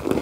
you